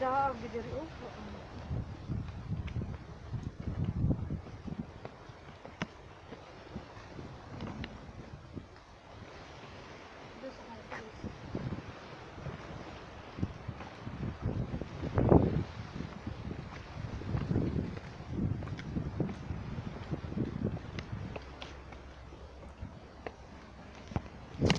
daha bilirim.